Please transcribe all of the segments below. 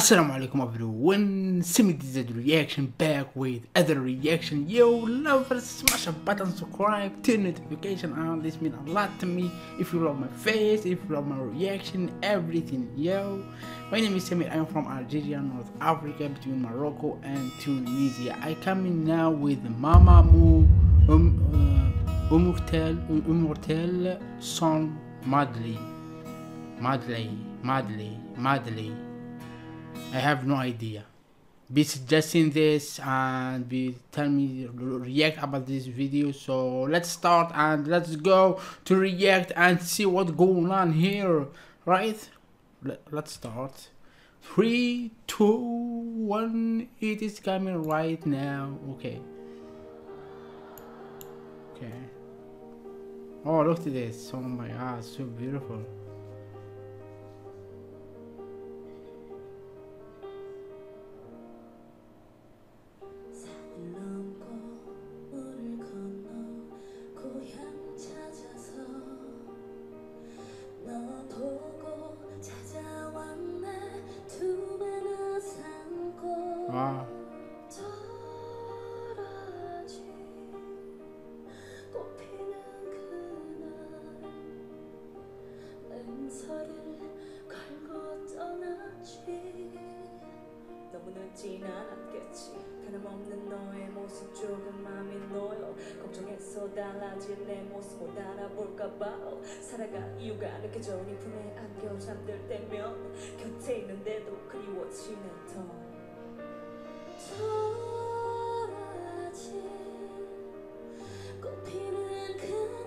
Assalamu alaikum everyone, Samir DZ reaction back with other reaction. Yo lovers, smash a button, subscribe, turn notification on. This means a lot to me. If you love my face, if you love my reaction, everything. Yo, my name is Samir. I'm from Algeria, North Africa, between Morocco and Tunisia. I come in now with Mamamoo um, uh, Umurtel Umurtel Son Madly Madly Madly Madly. I have no idea. Be suggesting this and be tell me react about this video. So let's start and let's go to react and see what's going on here. Right? Let, let's start. Three, two, one. It is coming right now. Okay. Okay. Oh, look at this. Oh my god, so beautiful. 와. 너무 늦진 않았겠지. 변함없는 너의 모습 조금 마음이 놓여. 걱정해서 달라진 내 모습 못 알아볼까봐. 살아갈 이유가 느껴져. 네 품에 안겨 잠들 때면 곁에 있는데도 그리워지는 더 돌아지 꽃피는 그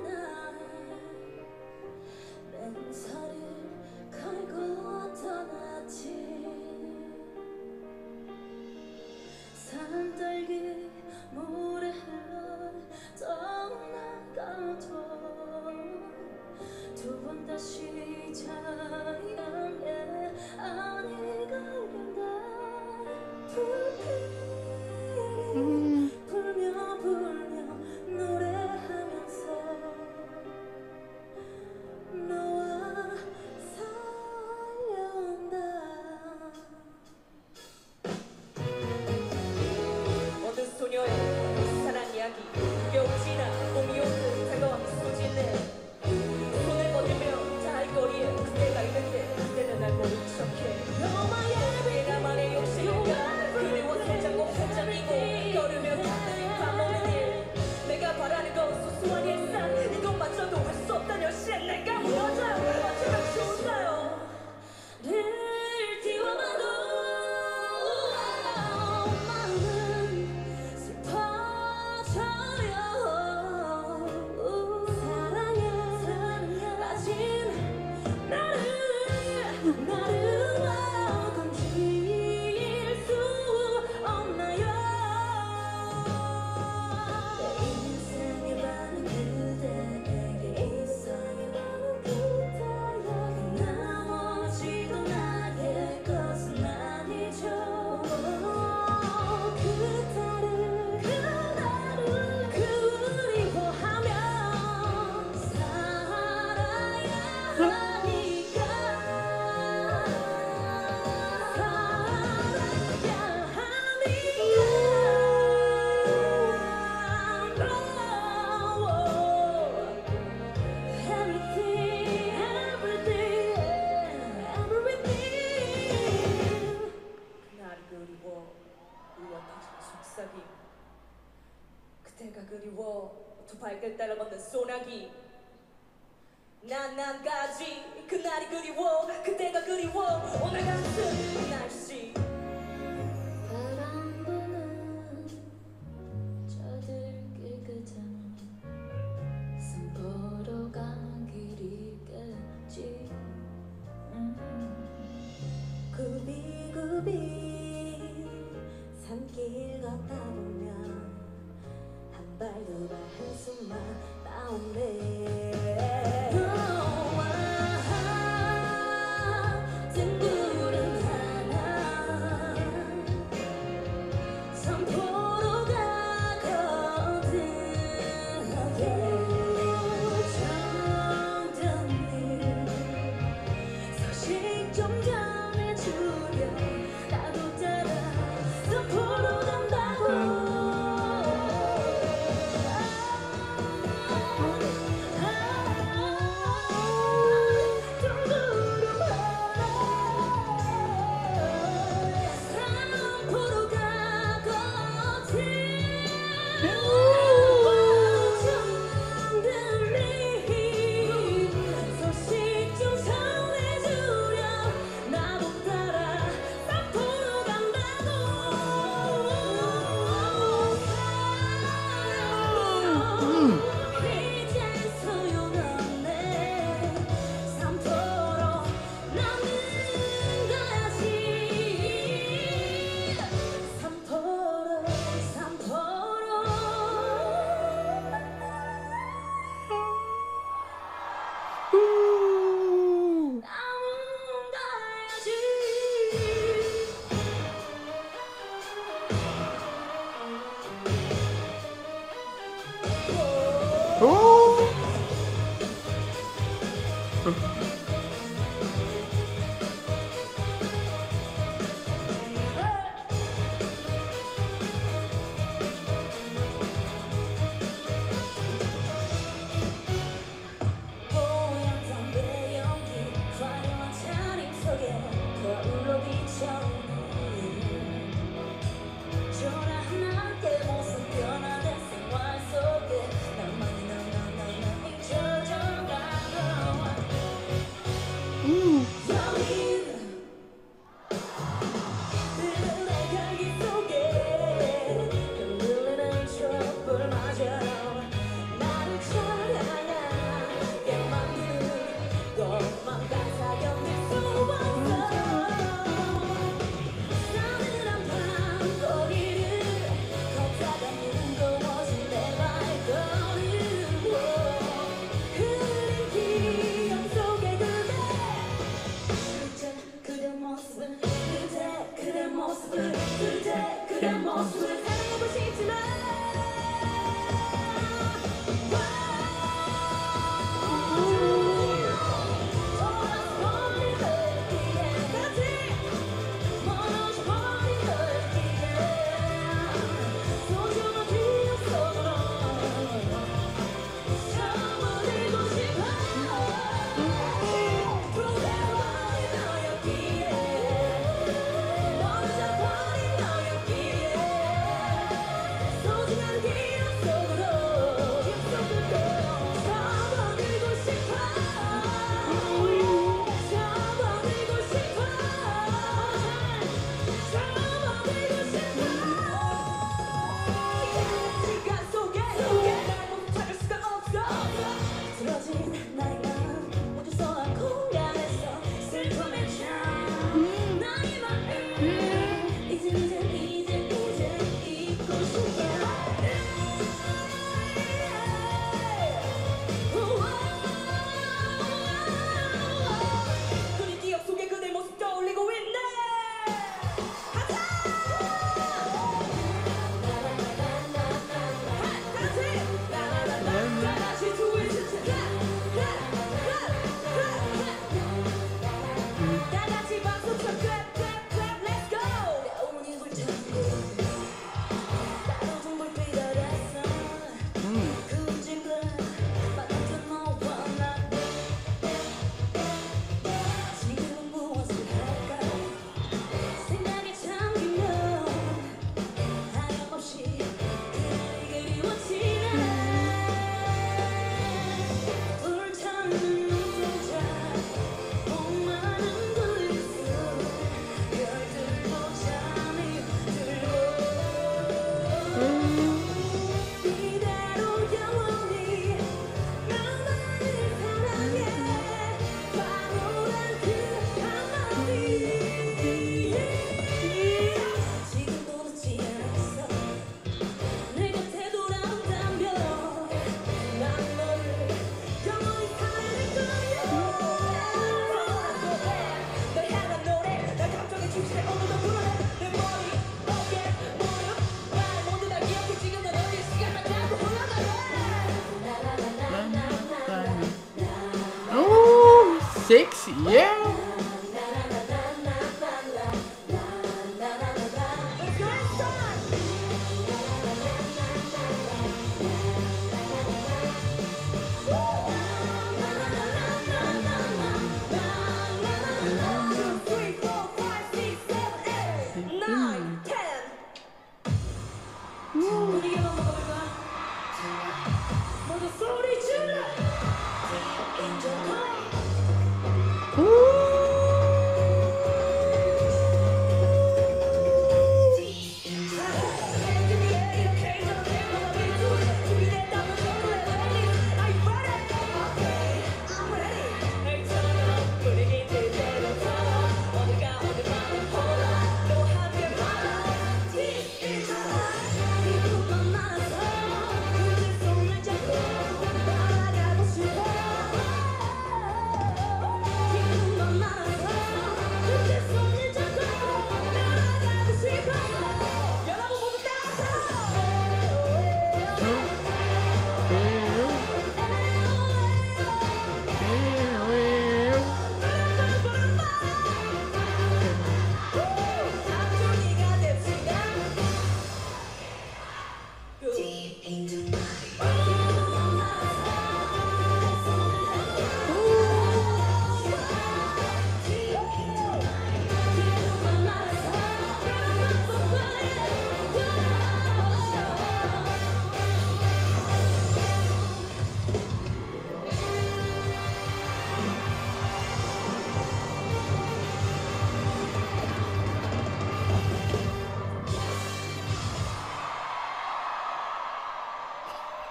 Sexy, yeah.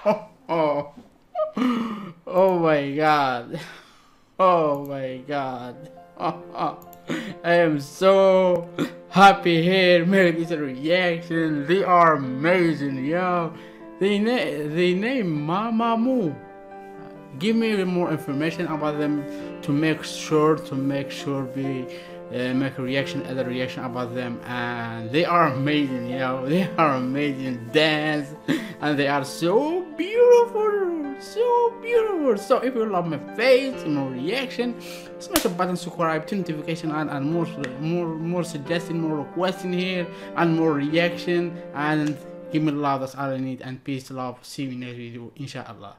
Oh, oh my god. Oh my god. I am so happy here making this reaction. They are amazing, yo. They na- they name Mamamoo. Give me more information about them to make sure to make sure we uh, make a reaction, other reaction about them, and they are amazing, yo. They are amazing dance, and they are so beautiful, so beautiful. So if you love my face, more reaction, smash the button, subscribe, turn notification on, and more, more, more suggestion, more requesting here, and more reaction, and give me love. That's all I need. And peace, love. See you in next video, inshallah.